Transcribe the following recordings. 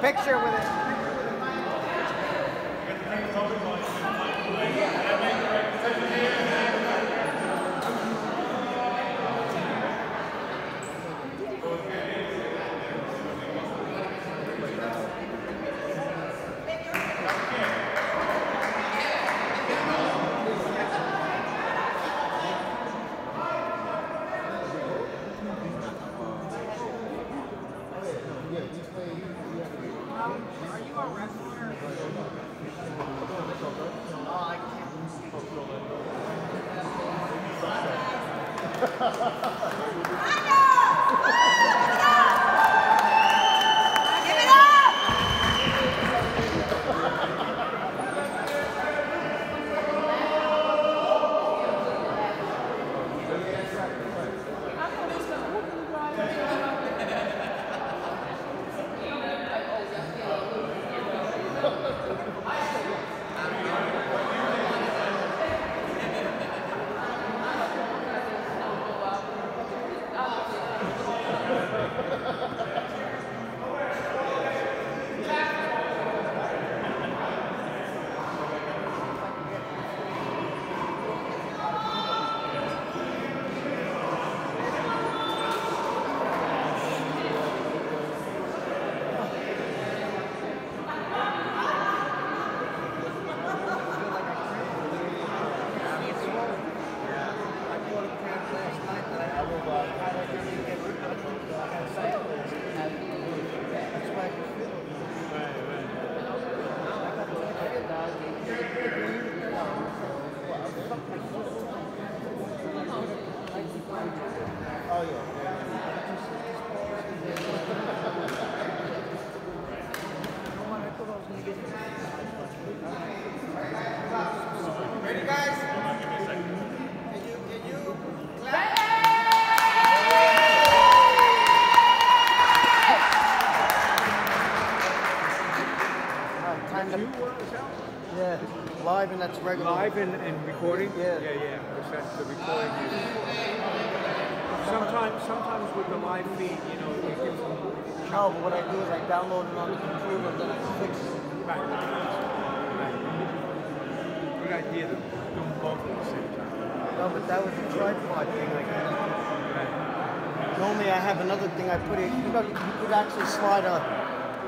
picture with it. Regular. Live and, and recording? Yeah. Yeah, yeah, because that's the recording. Sometimes, sometimes with the live feed, you know, it gives them. No, but what I do is I download it on the computer, and then I fix it. Right. Right. Good idea to do both at the same time. No, but that was a tripod thing. I Right. Normally I have another thing I put it, you know, you could actually slide a,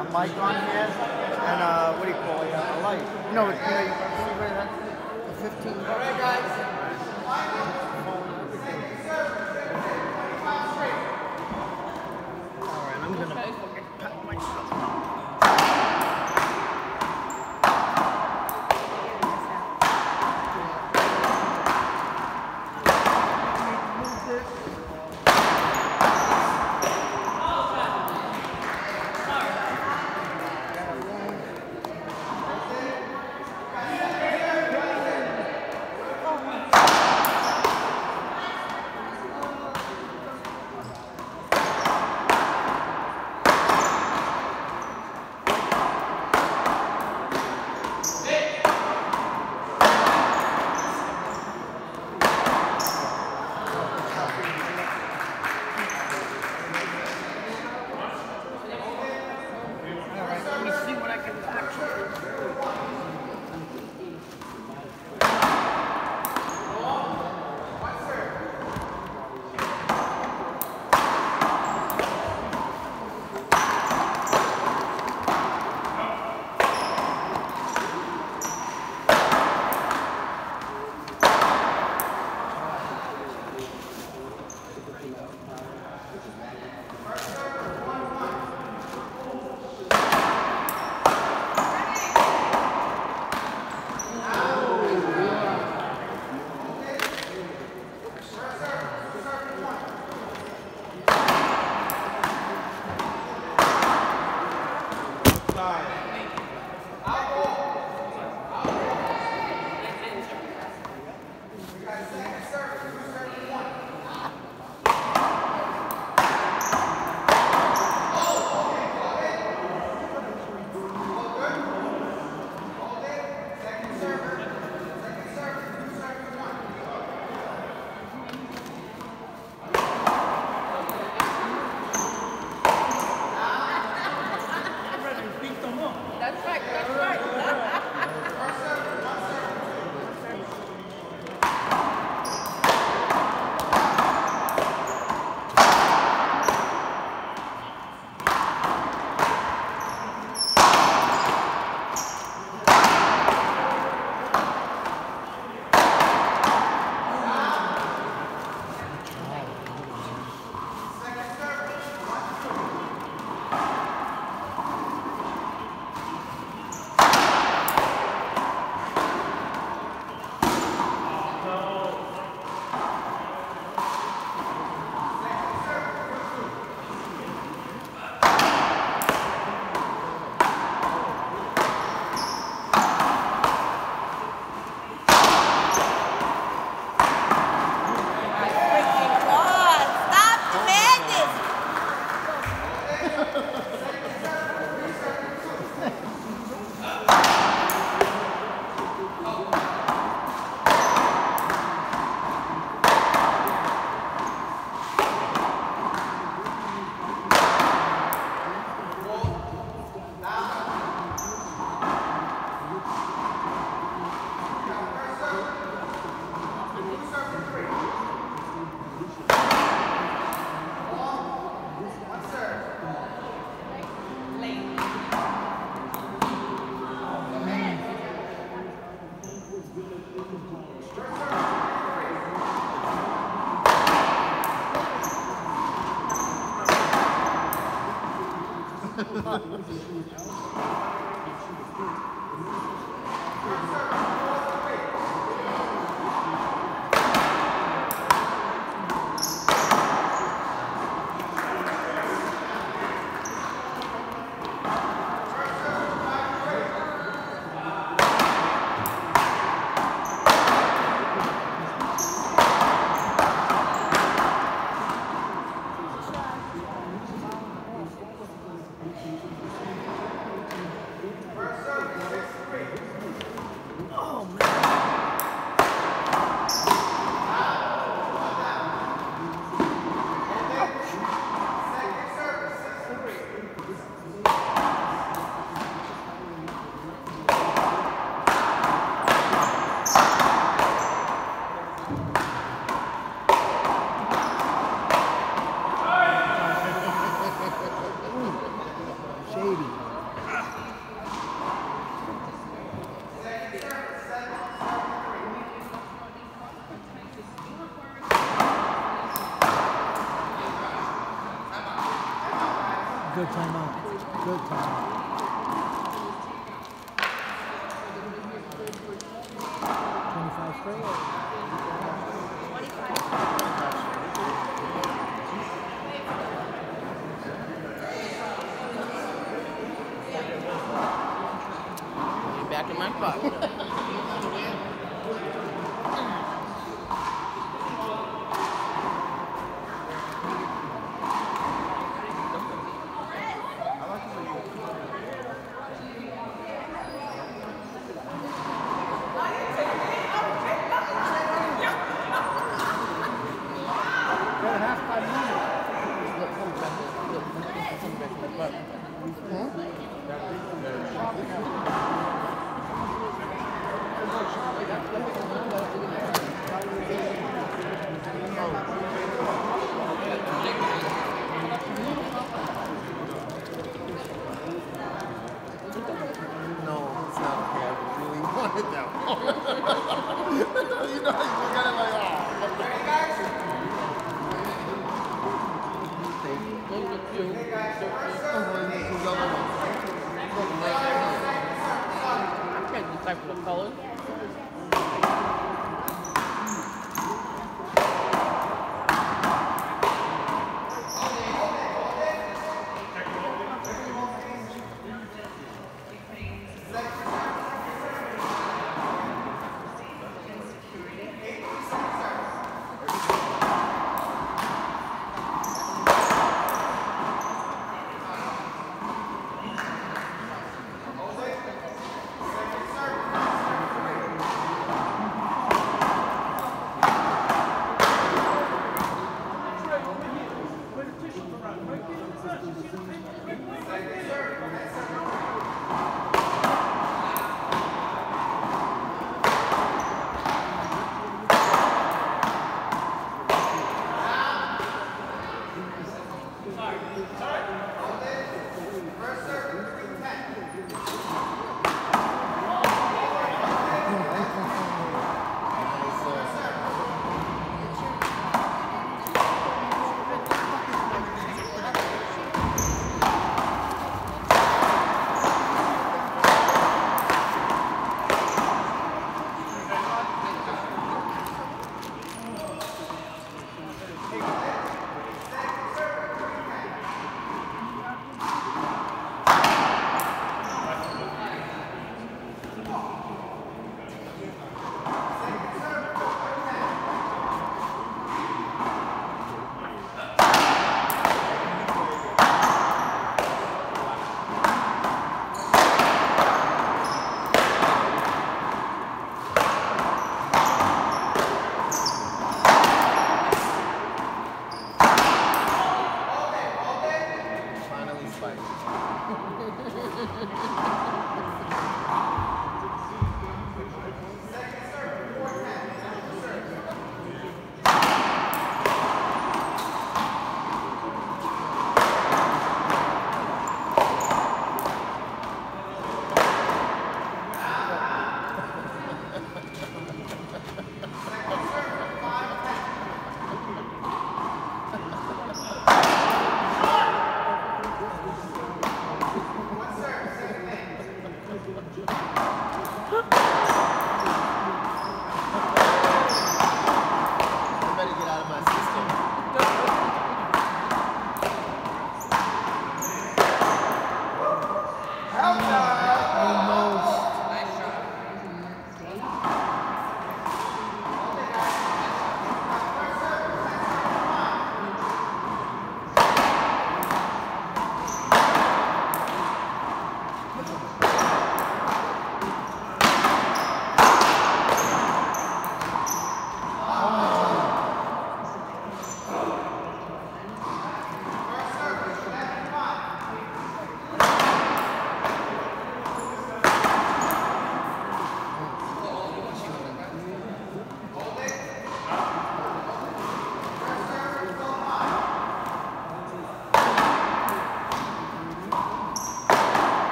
a mic on here and uh, what do you call it, a light. You know, you know, you see where that, the 15. All right, guys.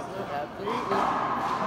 Absolutely.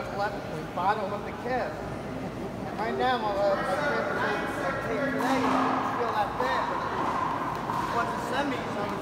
at 11. We bottled up the kid. Right now, my, uh, my kid is like, hey, today, I feel that bad. What's the semis?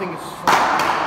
think it's...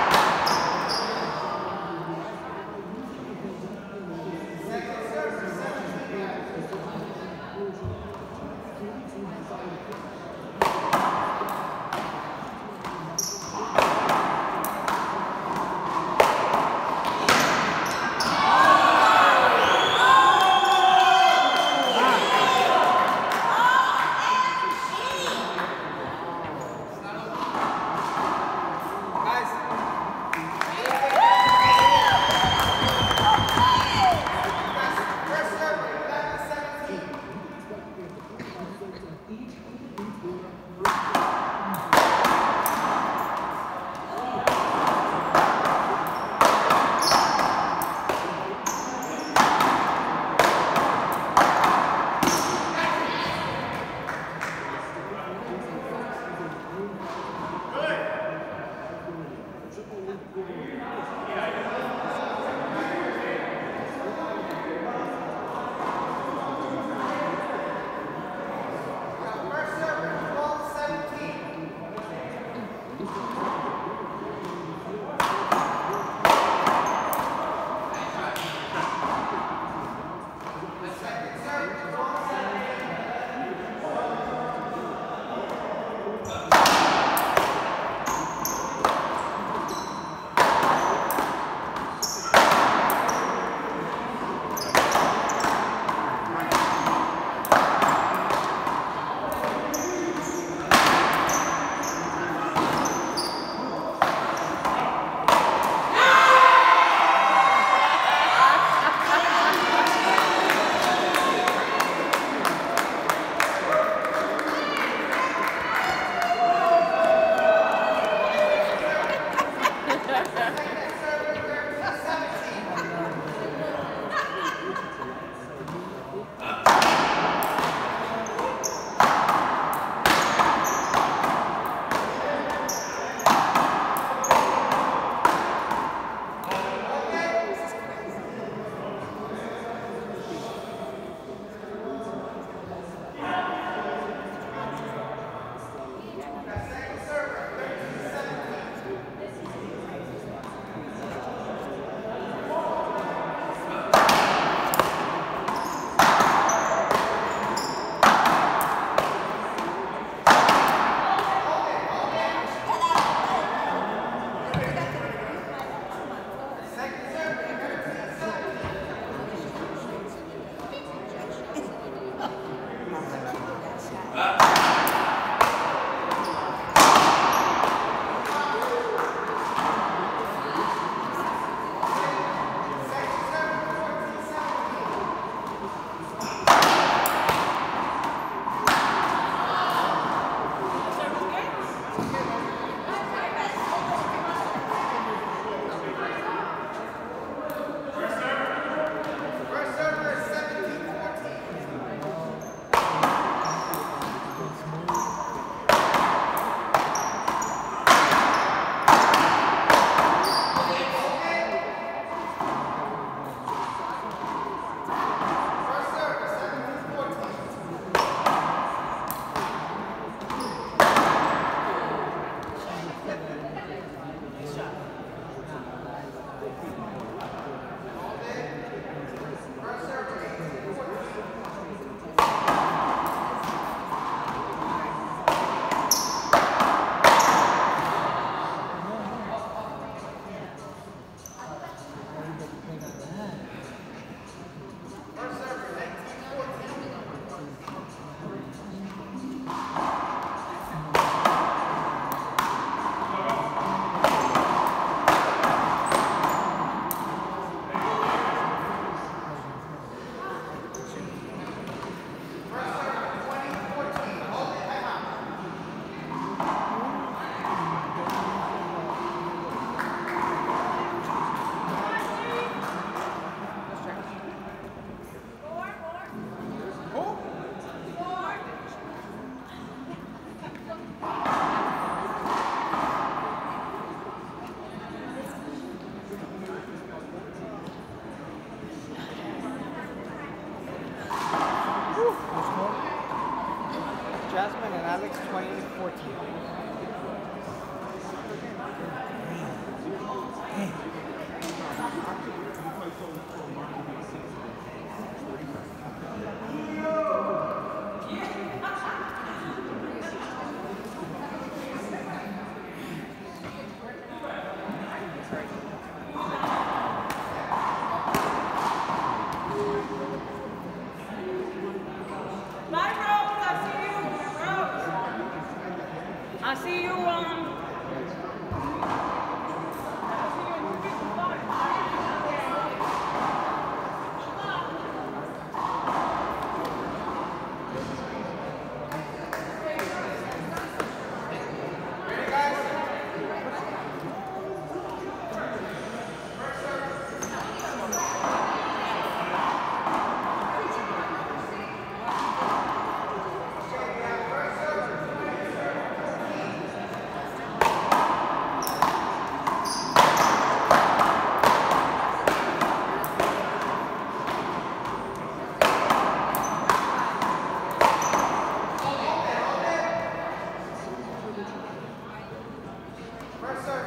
Press, sir.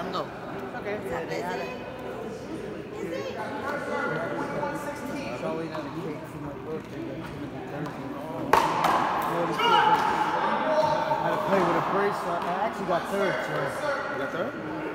Armando. Okay. Probably not a cake I had to play with a bracelet. I actually got third, so. You got third?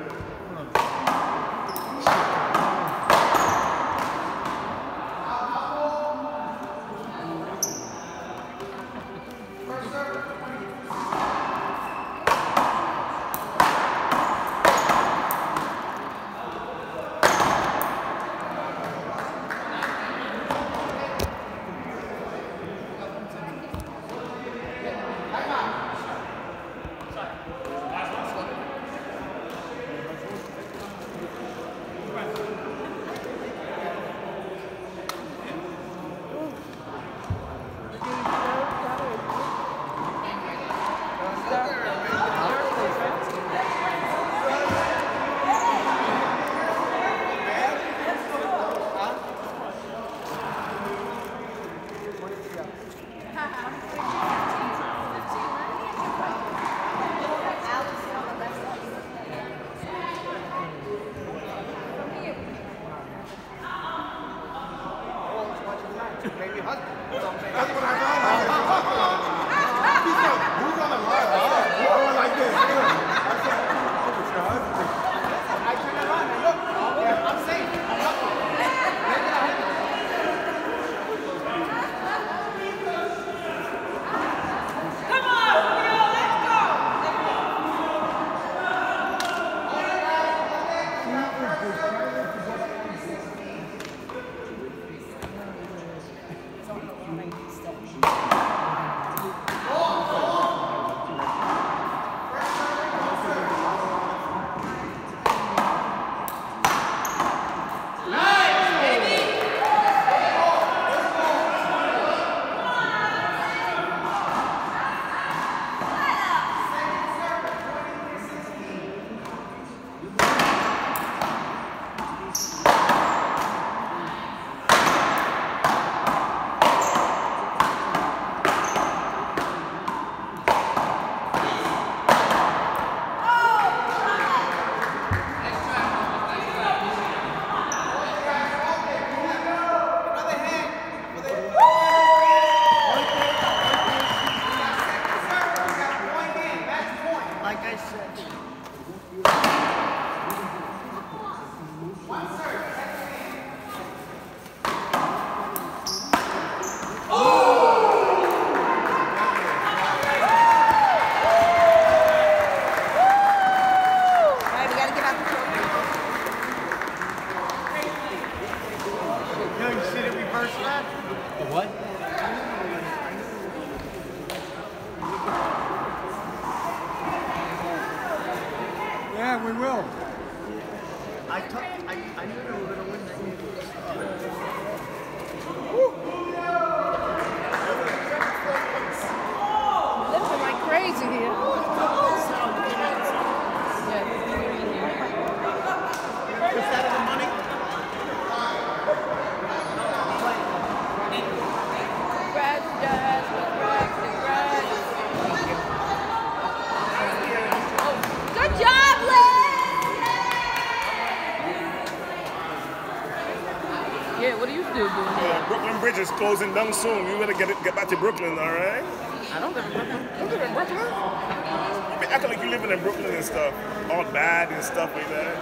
Closing down soon. You better get it, get back to Brooklyn, all right? I don't live in Brooklyn. You live in Brooklyn? You be acting like you living in Brooklyn and stuff, all bad and stuff like that.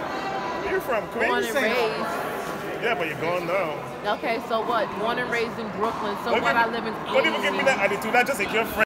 Where you from? Born Queens? and raised. Yeah, but you're gone now. Okay, so what? Born and raised in Brooklyn. So what? I live in Don't even give me that attitude. That's just like your friend.